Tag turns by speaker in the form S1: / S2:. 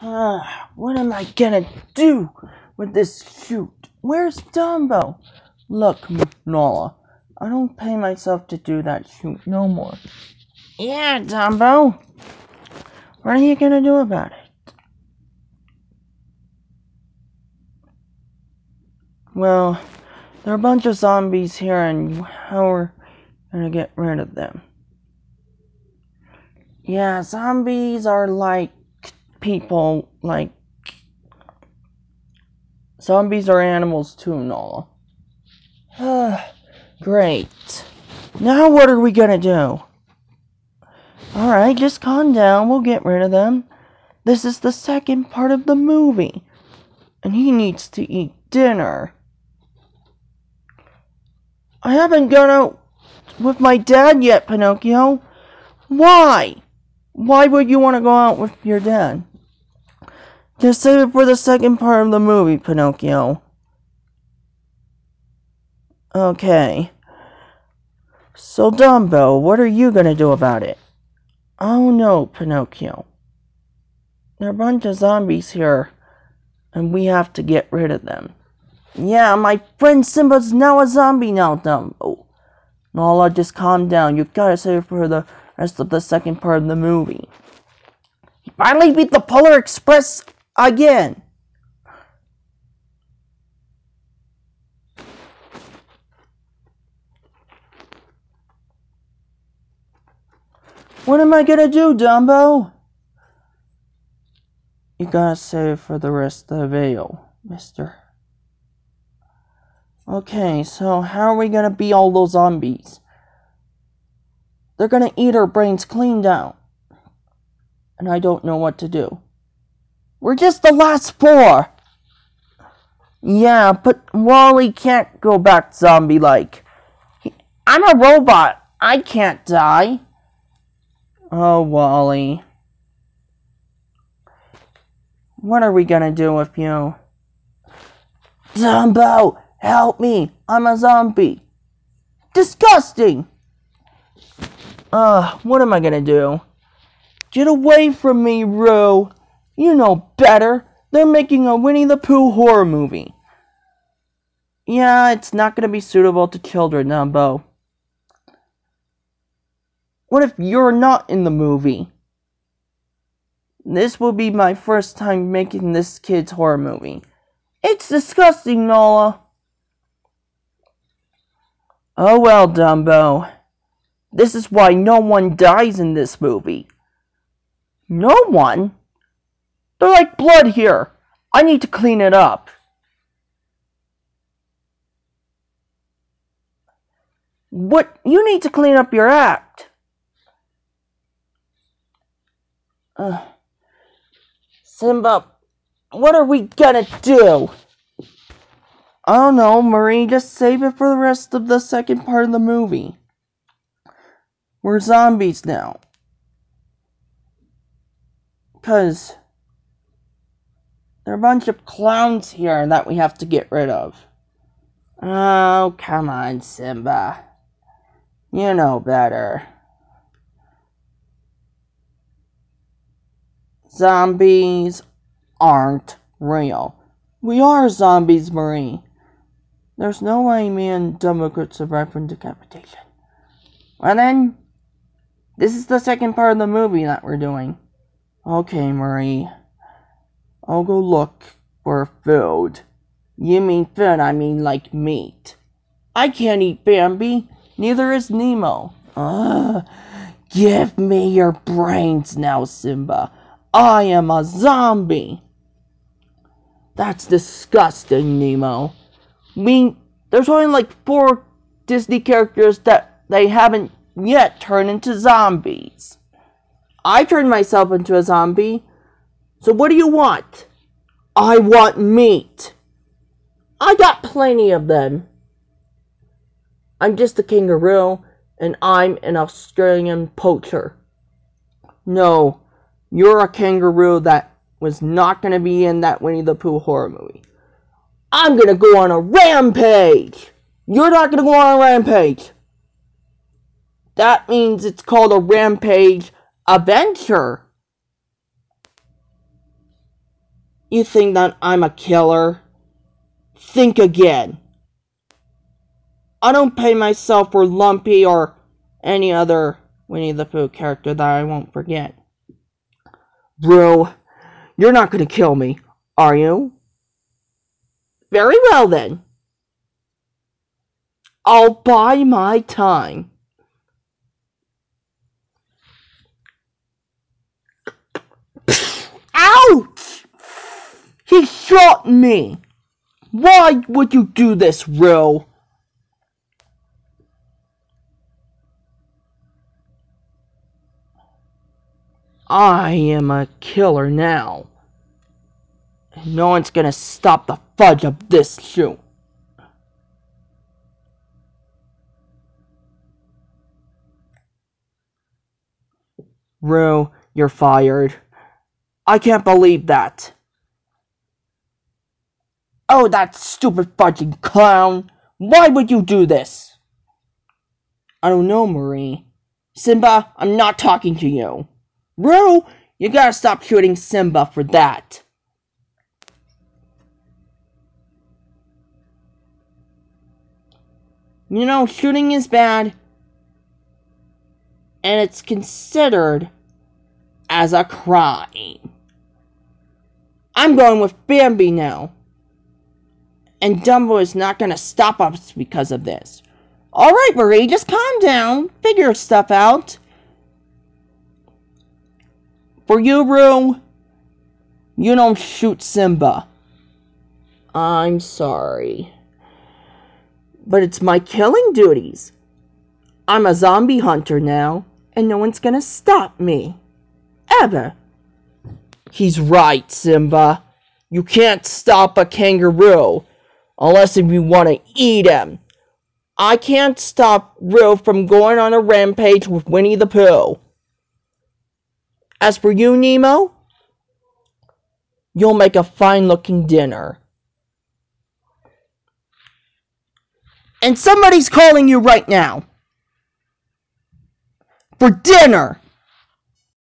S1: Ah, what am I gonna do with this shoot? Where's Dumbo? Look, Nala, I don't pay myself to do that shoot no more. Yeah, Dumbo. What are you gonna do about it? Well, there are a bunch of zombies here, and how are we gonna get rid of them? Yeah, zombies are like people, like. Zombies are animals too, Nola. Great. Now what are we gonna do? Alright, just calm down. We'll get rid of them. This is the second part of the movie. And he needs to eat dinner. I haven't gone out with my dad yet, Pinocchio. Why? Why would you want to go out with your dad? Just save it for the second part of the movie, Pinocchio. Okay. So, Dumbo, what are you gonna do about it? Oh no, Pinocchio. There are a bunch of zombies here, and we have to get rid of them. Yeah, my friend Simba's now a zombie now, Dumbo. Nala, just calm down. You gotta save it for the rest of the second part of the movie. He finally beat the Polar Express again. What am I gonna do, Dumbo? You gotta save for the rest of the video, mister. Okay, so how are we gonna beat all those zombies? They're gonna eat our brains clean down. And I don't know what to do. We're just the last four! Yeah, but WALL-E can't go back zombie like. I'm a robot. I can't die. Oh, WALL-E. What are we gonna do with you? Dumbo, help me! I'm a zombie! Disgusting! Ugh, what am I gonna do? Get away from me, Roo! You know better! They're making a Winnie the Pooh horror movie. Yeah, it's not gonna be suitable to children, uh, Dumbo. What if you're not in the movie? This will be my first time making this kid's horror movie. It's disgusting, Nola. Oh well, Dumbo. This is why no one dies in this movie. No one? They're like blood here. I need to clean it up. What? You need to clean up your act. Uh, Simba, what are we gonna do? I don't know, Marie. Just save it for the rest of the second part of the movie. We're zombies now. Because there are a bunch of clowns here that we have to get rid of. Oh, come on, Simba. You know better. Zombies aren't real. We are zombies, Marie. There's no way me and Dumbo could survive from decapitation. Well then, this is the second part of the movie that we're doing. Okay, Marie. I'll go look for food. You mean food, I mean like meat. I can't eat Bambi. Neither is Nemo. Ugh. Give me your brains now, Simba. I am a zombie. That's disgusting, Nemo. I mean, there's only like four Disney characters that they haven't yet turned into zombies. I turned myself into a zombie. So what do you want? I want meat. I got plenty of them. I'm just a kangaroo, and I'm an Australian poacher. No, you're a kangaroo that was not going to be in that Winnie the Pooh horror movie. I'm going to go on a rampage. You're not going to go on a rampage. That means it's called a rampage adventure. You think that I'm a killer? Think again. I don't pay myself for Lumpy or any other Winnie the Pooh character that I won't forget. Bro, you're not gonna kill me, are you? Very well then. I'll buy my time. He shot me! Why would you do this, Roo? I am a killer now. No one's gonna stop the fudge of this shoot. Roo, you're fired. I can't believe that. Oh, that stupid fucking clown! Why would you do this? I don't know, Marie. Simba, I'm not talking to you. Roo, you gotta stop shooting Simba for that. You know, shooting is bad, and it's considered as a crime. I'm going with Bambi now. And Dumbo is not going to stop us because of this. Alright, Marie, just calm down. Figure stuff out. For you, Roo, you don't shoot Simba. I'm sorry. But it's my killing duties. I'm a zombie hunter now, and no one's gonna stop me. Ever. He's right, Simba. You can't stop a kangaroo unless if you want to eat him. I can't stop Roo from going on a rampage with Winnie the Pooh. As for you, Nemo, you'll make a fine looking dinner. And somebody's calling you right now. For dinner!